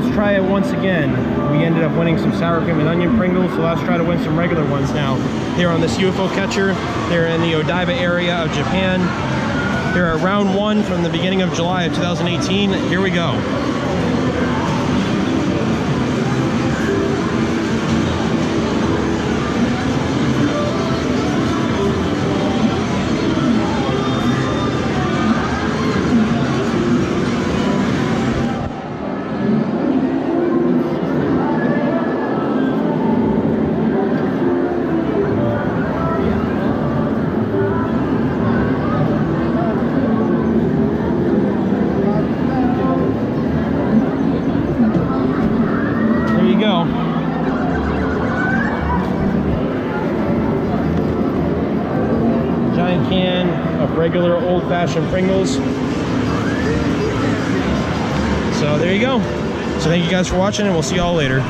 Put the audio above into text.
let's try it once again. We ended up winning some sour cream and onion Pringles, so let's try to win some regular ones now. Here on this UFO catcher, they're in the Odaiba area of Japan. Here at Round1 from the beginning of July of 2018. Here we go. Go. Giant can of regular old-fashioned Pringles. So there you go. So thank you guys for watching and we'll see y'all later.